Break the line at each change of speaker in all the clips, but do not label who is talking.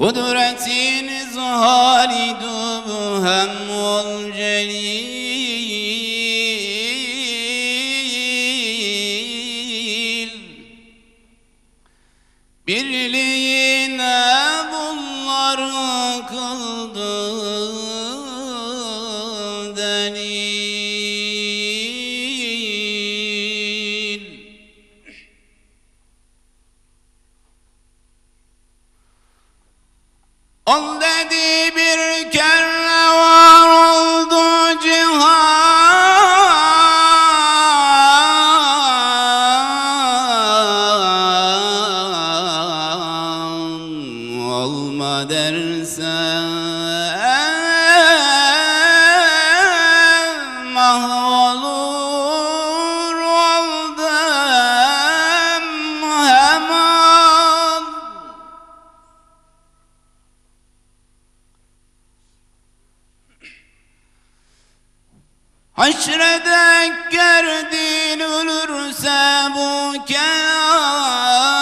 Quando Dedi bir kere var oldu cihan. Olma dersen Haşrede gerdin ölürse bu kelam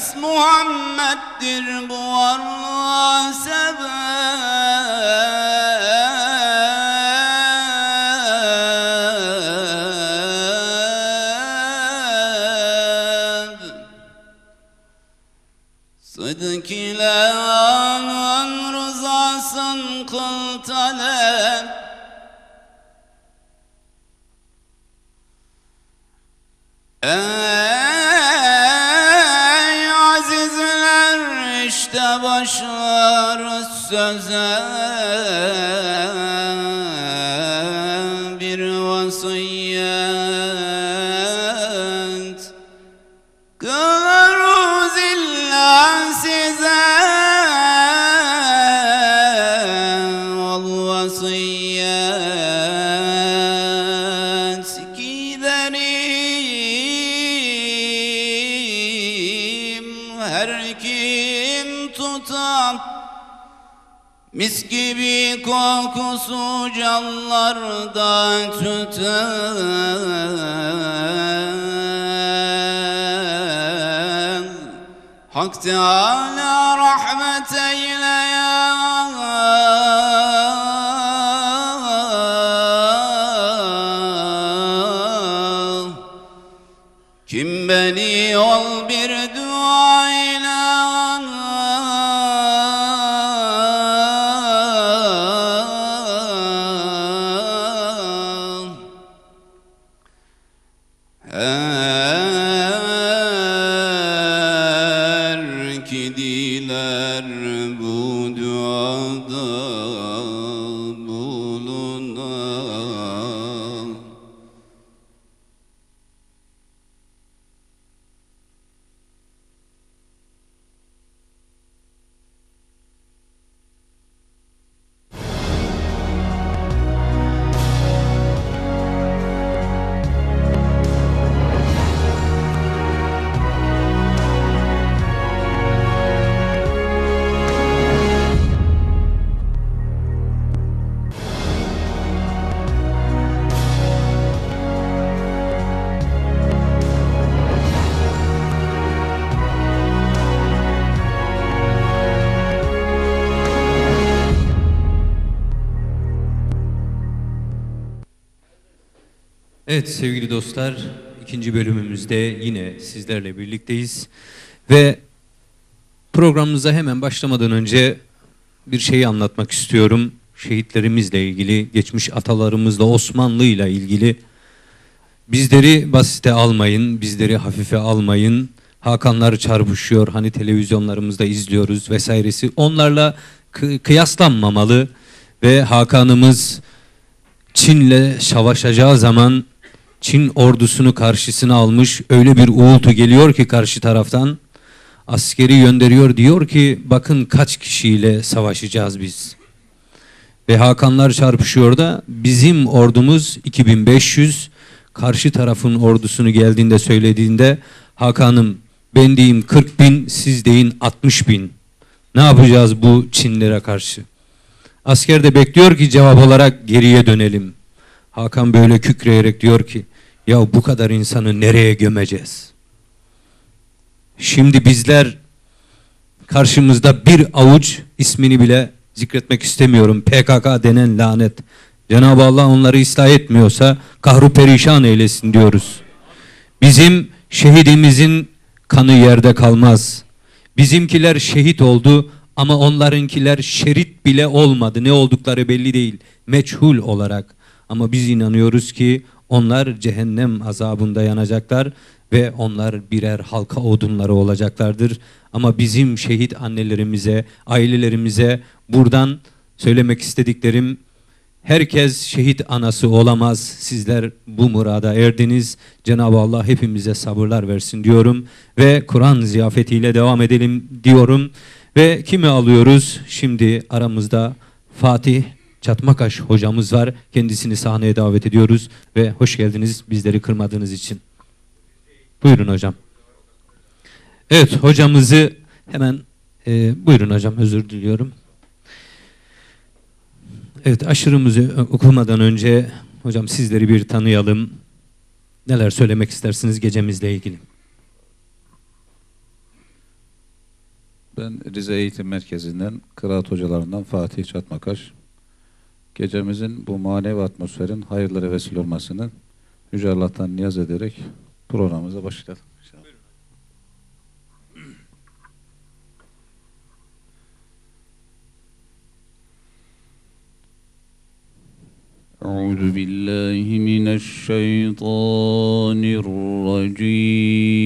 Bes Muhammed'dir bu varlığa sebep. Sıdık ile anın rızasın kıl talep. Ey işte başlar söze Mis gibi kokusu canlarda tüten. Hak Teala rahmet eyle ya Kim beni ol bir dua Uh,
Evet sevgili dostlar, ikinci bölümümüzde yine sizlerle birlikteyiz. Ve programımıza hemen başlamadan önce bir şeyi anlatmak istiyorum. Şehitlerimizle ilgili, geçmiş atalarımızla, Osmanlı ile ilgili. Bizleri basite almayın, bizleri hafife almayın. Hakanlar çarpışıyor, hani televizyonlarımızda izliyoruz vesairesi. Onlarla kı- kıyaslanmamalı ve Hakan'ımız Çin'le savaşacağı zaman Çin ordusunu karşısına almış öyle bir uğultu geliyor ki karşı taraftan askeri gönderiyor diyor ki bakın kaç kişiyle savaşacağız biz. Ve Hakanlar çarpışıyor da bizim ordumuz 2500 karşı tarafın ordusunu geldiğinde söylediğinde Hakan'ım ben diyeyim 40 bin siz deyin 60 bin. Ne yapacağız bu Çinlere karşı? Asker de bekliyor ki cevap olarak geriye dönelim. Hakan böyle kükreyerek diyor ki ya bu kadar insanı nereye gömeceğiz? Şimdi bizler karşımızda bir avuç ismini bile zikretmek istemiyorum. PKK denen lanet. Cenab-ı Allah onları ıslah etmiyorsa kahru perişan eylesin diyoruz. Bizim şehidimizin kanı yerde kalmaz. Bizimkiler şehit oldu ama onlarınkiler şerit bile olmadı. Ne oldukları belli değil. Meçhul olarak. Ama biz inanıyoruz ki onlar cehennem azabında yanacaklar ve onlar birer halka odunları olacaklardır. Ama bizim şehit annelerimize, ailelerimize buradan söylemek istediklerim herkes şehit anası olamaz. Sizler bu murada erdiniz. Cenab-ı Allah hepimize sabırlar versin diyorum ve Kur'an ziyafetiyle devam edelim diyorum. Ve kimi alıyoruz? Şimdi aramızda Fatih Çatmakaş hocamız var. Kendisini sahneye davet ediyoruz ve hoş geldiniz bizleri kırmadığınız için. Buyurun hocam. Evet hocamızı hemen e, buyurun hocam özür diliyorum. Evet aşırımızı okumadan önce hocam sizleri bir tanıyalım. Neler söylemek istersiniz gecemizle ilgili?
Ben Rize Eğitim Merkezi'nden, kıraat hocalarından Fatih Çatmakaş Gecemizin bu manevi atmosferin hayırlara vesile olmasını Yüce Allah'tan niyaz ederek programımıza başlayalım. inşallah. أعوذ بالله من الشيطان الرجيم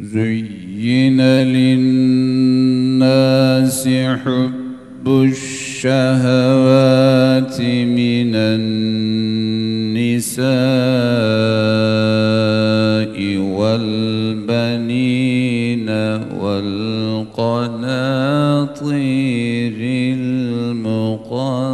زين للناس حب الشهوات من النساء والبنين والقناطير المقنطره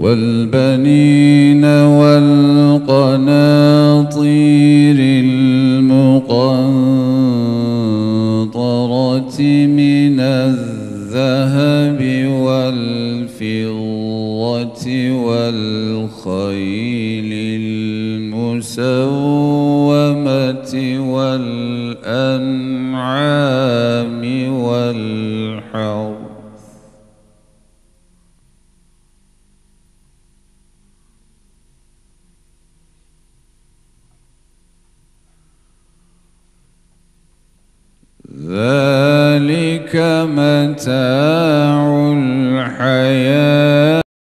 والبنين والقناطير المقنطرة من الذهب والفضة والخيل المسومة